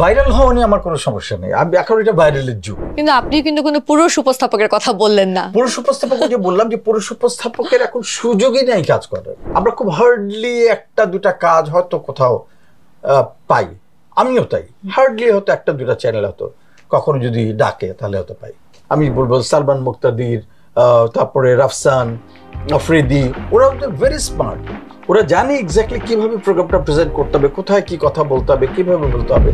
Viral হওয়া নিয়ে আমার কোনো সমস্যা নেই। আমি এখন এটা ভাইরালের যুগ। কিন্তু আপনি কিন্তু কোনো পুরুষ উপস্থাপকের কথা বললেন না। পুরুষ উপস্থাপক যে বললাম যে পুরুষ উপস্থাপকের এখন সুযোগই নেই কাজ করার। আমরা খুব হার্ডলি একটা দুটা কাজ হয়তো কোথাও পাই। আমিও তাই। হার্ডলি হয়তো একটা দুটা চ্যানেল হতো কখনো যদি ডাকে তাহলে হয়তো পাই। আমি বলব সালমান মুক্তাদির তারপরে রাফসান আফ্রিদি ওরা ভেরি স্মার্ট ওরা জানে এক্স্যাক্টলি কীভাবে প্রোগ্রামটা প্রেজেন্ট করতে হবে, কোথায় কি কথা বলতে হবে, কীভাবে বলতে হবে।